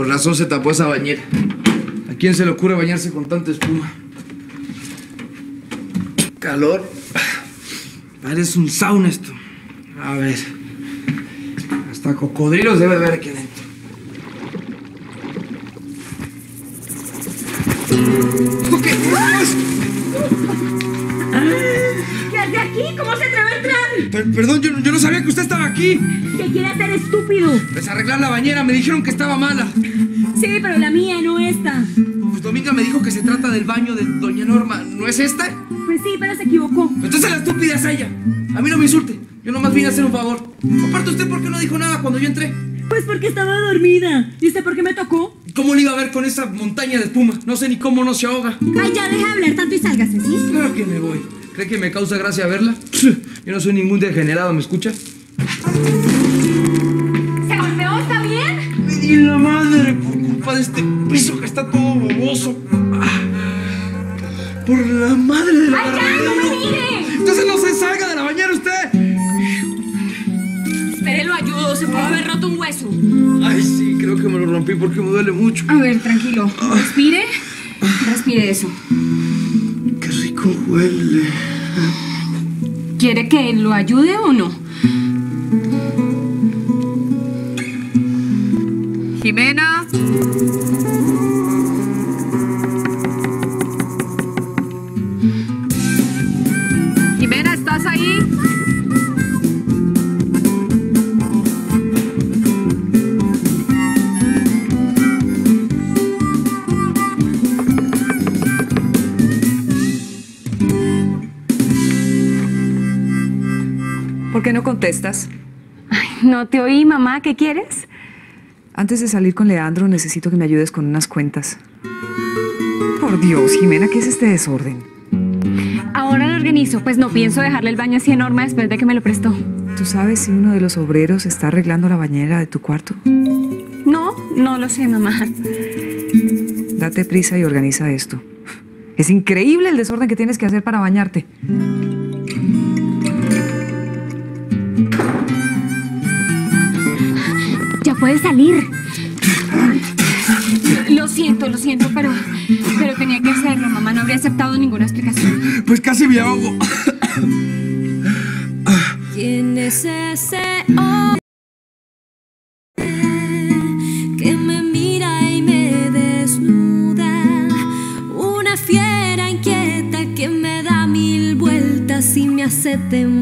Por razón se tapó esa bañera. ¿A quién se le ocurre bañarse con tanta espuma? Calor. Parece un sauna esto. A ver. Hasta cocodrilos debe haber aquí adentro. ¿Qué? ¿Qué hace aquí? ¿Cómo se atreve a entrar? Per- perdón, yo, yo no sabía que usted estaba aquí. ¿Qué quiere hacer, estúpido? Desarreglar la bañera, me dijeron que estaba mala. Sí, pero la mía, no esta. Pues Dominga me dijo que se trata del baño de Doña Norma. ¿No es esta? Pues sí, pero se equivocó. Entonces la estúpida es ella. A mí no me insulte. Yo nomás vine a hacer un favor. Aparte, ¿usted por qué no dijo nada cuando yo entré? Pues porque estaba dormida. ¿Y usted por qué me tocó? ¿Cómo le iba a ver con esa montaña de espuma? No sé ni cómo no se ahoga. Ay, ya, deja de hablar tanto y sálgase, ¿sí? Claro que me voy. ¿Cree que me causa gracia verla? Yo no soy ningún degenerado, ¿me escucha? ¿Se golpeó? ¿Está bien? Me di la madre por culpa de este piso que está todo boboso. Ah, Por la madre de la ¡Ay, ya, no me mire! Entonces no se salga de la bañera usted. Espere, lo ayudo. Se puede haber roto un hueso. Ay, sí, creo que me lo rompí porque me duele mucho. A ver, tranquilo. Respire. Respire eso. Qué rico huele. ¿Quiere que lo ayude o no? Jimena. Jimena, ¿estás ahí? ¿Por qué no contestas? No te oí, mamá. ¿Qué quieres? Antes de salir con Leandro necesito que me ayudes con unas cuentas. Por Dios, Jimena, ¿qué es este desorden? Ahora lo organizo. Pues no pienso dejarle el baño así enorme después de que me lo prestó. ¿Tú sabes si uno de los obreros está arreglando la bañera de tu cuarto? No, no lo sé, mamá. Date prisa y organiza esto. Es increíble el desorden que tienes que hacer para bañarte. Puedes salir. Lo siento, lo siento, pero, pero tenía que hacerlo. Mamá no habría aceptado ninguna explicación. Pues casi me ahogo. ¿Quién es ese hombre que me mira y me desnuda? Una fiera inquieta que me da mil vueltas y me hace temblar.